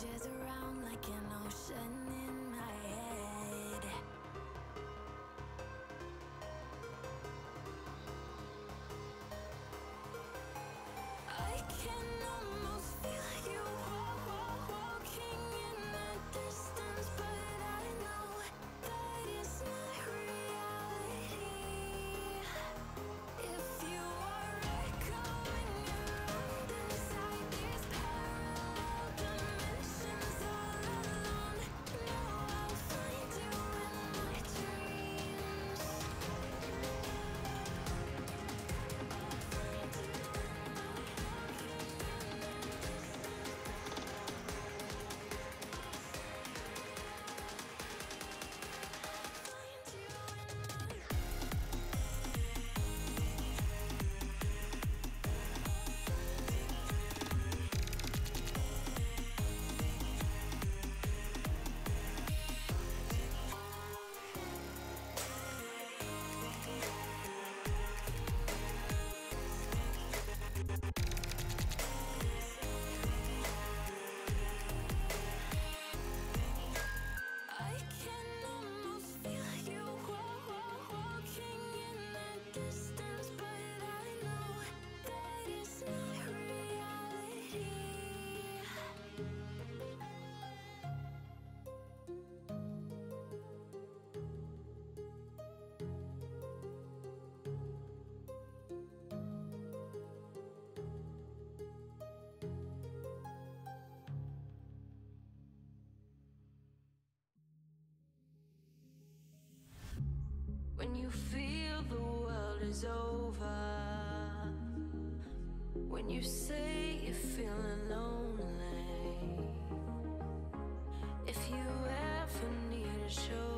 changes around like an ocean in my When you feel the world is over. When you say you're feeling lonely. If you ever need a show.